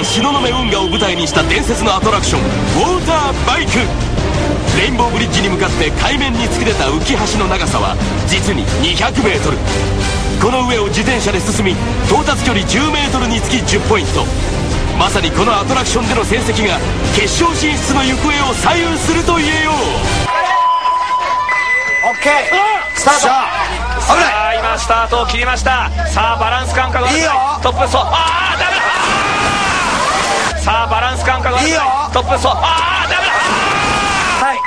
東雲運河を舞台にした伝説のアトラクションウォーターバイク。レインボーブリッジに向かって海面に突き出た浮き橋の長さは実に 200m この上を自転車で進み到達距離 10m につき10ポイント。まさにこのアトラクションでの戦績が決勝進出の行方を左右すると言えよう。オッケースタート。さあ今スタートを切りました。さあバランス感覚がい？いよ。トップそう。ああダメださあバランス感覚がいいよ。トップそうああダメだ。はい。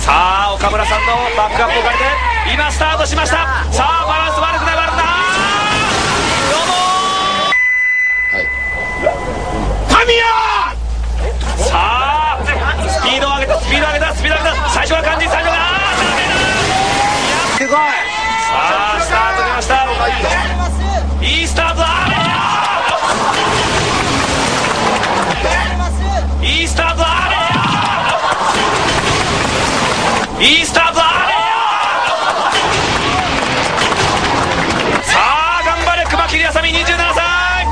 さあ岡村さんのバックアップを借りて今スタートしました。さあバランス悪くないいいスタートださあ頑張れ熊切あさみ27歳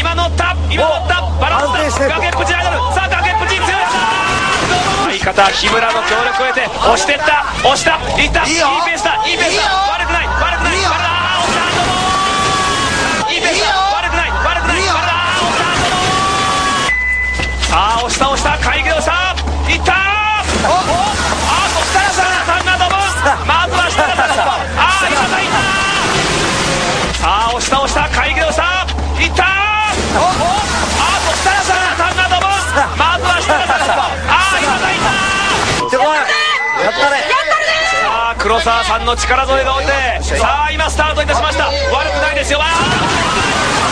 今乗った今乗ったバランスだ崖っぷちに上がるさあ崖っぷちに強い相方日村の協力を得て押してった押したいったいいペースだいいペースだ黒沢さんの力添えがおいてさあ今スタートいたしました。悪くないですよ。わあ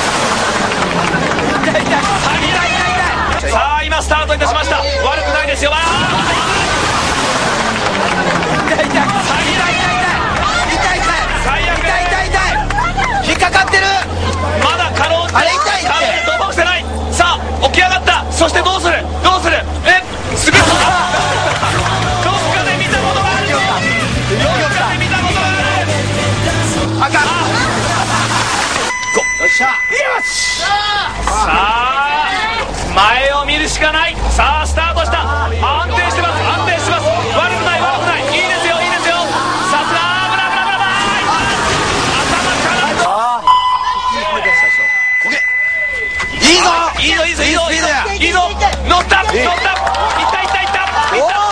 さあスタートした。安定してます。安定してます。悪くない悪くない。いいですよいいですよ。さすが危ない危ない危ない頭からこげいいぞいいぞいいぞいいぞいいぞ乗った乗ったいったいったいったいった